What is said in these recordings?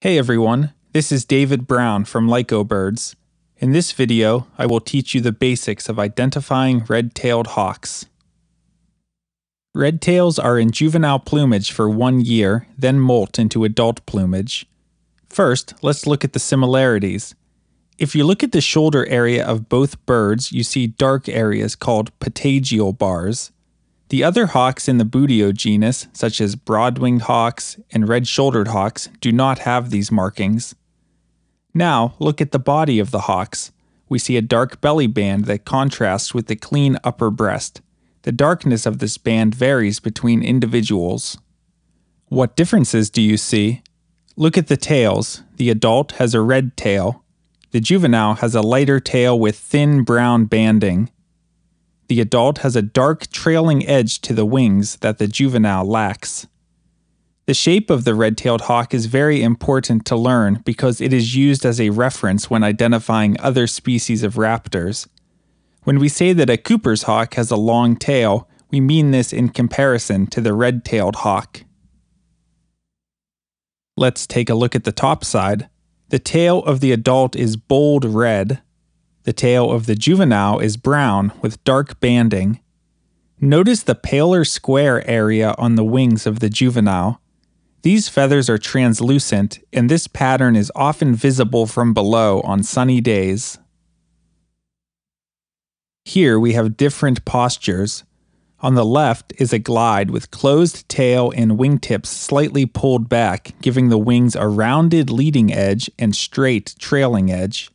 Hey everyone, this is David Brown from LycoBirds. In this video, I will teach you the basics of identifying red-tailed hawks. Red tails are in juvenile plumage for one year, then molt into adult plumage. First, let's look at the similarities. If you look at the shoulder area of both birds, you see dark areas called patagial bars. The other hawks in the Buteo genus, such as broad-winged hawks and red-shouldered hawks, do not have these markings. Now, look at the body of the hawks. We see a dark belly band that contrasts with the clean upper breast. The darkness of this band varies between individuals. What differences do you see? Look at the tails. The adult has a red tail. The juvenile has a lighter tail with thin brown banding. The adult has a dark trailing edge to the wings that the juvenile lacks. The shape of the red-tailed hawk is very important to learn because it is used as a reference when identifying other species of raptors. When we say that a Cooper's hawk has a long tail, we mean this in comparison to the red-tailed hawk. Let's take a look at the top side. The tail of the adult is bold red, the tail of the juvenile is brown with dark banding. Notice the paler square area on the wings of the juvenile. These feathers are translucent, and this pattern is often visible from below on sunny days. Here we have different postures. On the left is a glide with closed tail and wingtips slightly pulled back, giving the wings a rounded leading edge and straight trailing edge.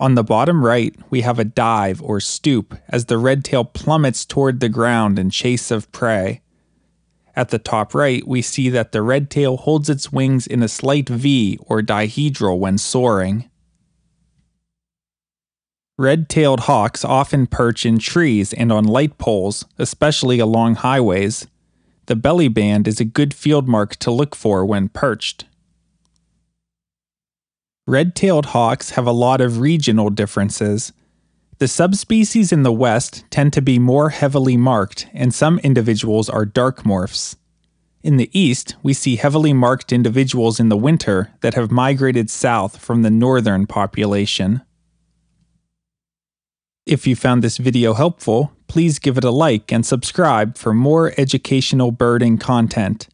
On the bottom right, we have a dive or stoop as the red tail plummets toward the ground in chase of prey. At the top right, we see that the red tail holds its wings in a slight V or dihedral when soaring. Red tailed hawks often perch in trees and on light poles, especially along highways. The belly band is a good field mark to look for when perched. Red-tailed hawks have a lot of regional differences. The subspecies in the west tend to be more heavily marked, and some individuals are dark morphs. In the east, we see heavily marked individuals in the winter that have migrated south from the northern population. If you found this video helpful, please give it a like and subscribe for more educational birding content.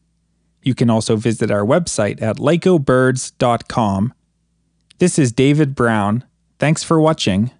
You can also visit our website at lycobirds.com this is David Brown. Thanks for watching.